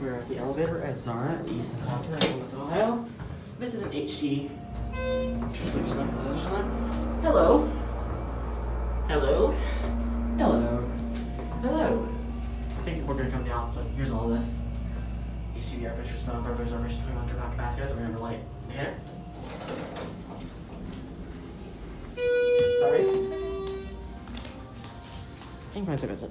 We're at the elevator at Zara Easton Plaza, Columbus, Ohio. This is an HT. Hello. Hello. Hello. Hello. I think we're going to come down. So here's all this. HT air pressure, spell for reservation, 300 pound capacity. That's a number light. Indicator. Sorry. And five it.